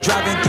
Driving